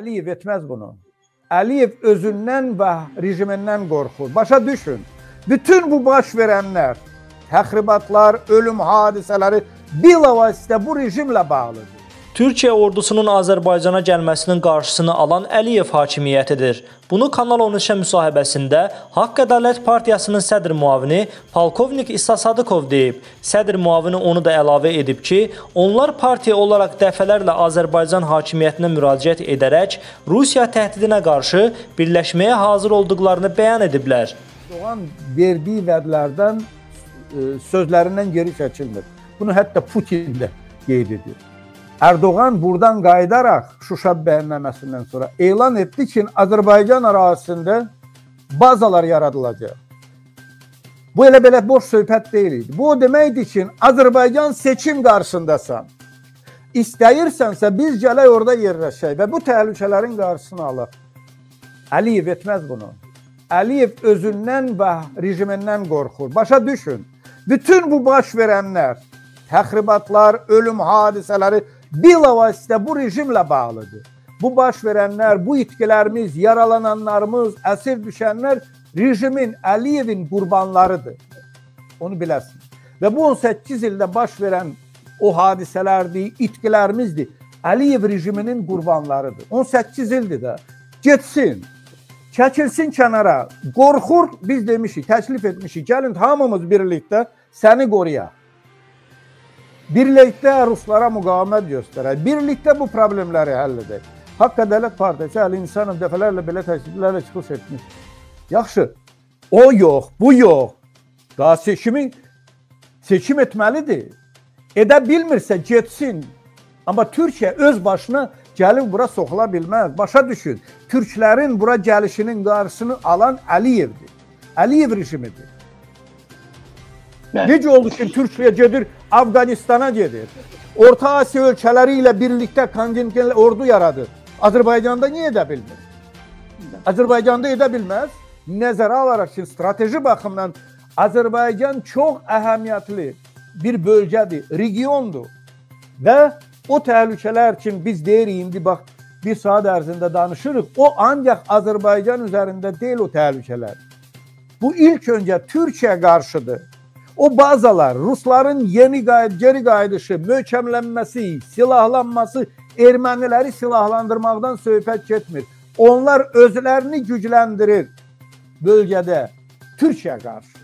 Əliyev etməz bunu. Əliyev özündən və rejimindən qorxur. Başa düşün. Bütün bu baş verənlər, təxribatlar, ölüm hadisələri bilavasitə bu rejimlə bağlıdır. Türkiyə ordusunun Azərbaycana gəlməsinin qarşısını alan Əliyev hakimiyyətidir. Bunu Kanal 13-ə müsahibəsində Haqq Ədalət Partiyasının sədr müavini polkovnik İsa Sadıkov deyib. Sədr müavini onu da əlavə edib ki, onlar partiya olaraq dəfələrlə Azərbaycan hakimiyyətinə müraciət edərək Rusiya təhdidinə qarşı birləşməyə hazır olduqlarını bəyan ediblər. Doğan verdiyi vədlərdən e, sözlərindən geri çəkilmir. Bunu hətta Putin də qeyd edir. Erdoğan buradan qayıdaraq Şuşa bəyənməməsindən sonra elan etdi ki, Azərbaycan ərazisində bazalar yaradılacaq. Bu elə belə boş söhbət deyil idi. Bu o deməkdir ki, Azərbaycan seçim qarşısındasan. İstəyirsənsə biz gələk orada yerləşək və bu təhlükələrin qarşısını alaq. Əliyev etməz bunu. Əliyev özündən və rejimindən qorxur. Başa düşün. Bütün bu baş verənlər, təxribatlar, ölüm hadisələri bilavasitə bu rejimlə bağlıdır. Bu baş verənlər, bu itkilərimiz, yaralananlarımız, əsir düşənlər rejimin, Əliyevin qurbanlarıdır. Onu biləsin. Və bu 18 ildə baş verən o hadisələrdir, itkilərimizdir. Əliyev rejiminin qurbanlarıdır. 18 ildir də. Getsin. Çəkilsin kənara. Qorxur, biz demişik, təklif etmişik. Gəlin hamımız birlikdə səni qoruyaq. Birlikdə ruslara müqavimət göstərək. Birlikdə bu problemləri həll edək. Haqq Ədalət Partiyası Əli İnsanov dəfələrlə belə təkliflərlə çıxış etmiş. Yaxşı. O yox, bu yox. Daha seçimi seçim etməlidir. Edə bilmirsə getsin. Amma Türkiyə öz başına gəlib bura soxula bilməz. Başa düşün. Türklərin bura gəlişinin qarşısını alan Əliyevdir. Əliyev rejimidir. Necə oldu ki, Türkiyə gedir, Afqanistana gedir. Orta Asiya ölkələri ilə birlikdə kontingent ordu yaradır. Azərbaycanda niyə edə bilmir? Azərbaycanda edə bilməz. Nəzərə alaraq ki, strateji baxımdan Azərbaycan çox əhəmiyyətli bir bölgədir, regiondur. Və o təhlükələr üçün biz deyirik indi bax bir saat ərzində danışırıq. O ancaq Azərbaycan üzərində deyil o təhlükələr. Bu ilk öncə Türkiyə qarşıdır. O bazalar, Rusların yeni qayıd, geri qayıdışı, möhkəmlənməsi, silahlanması erməniləri silahlandırmaqdan söhbət getmir. Onlar özlərini gücləndirir bölgədə Türkiyə qarşı.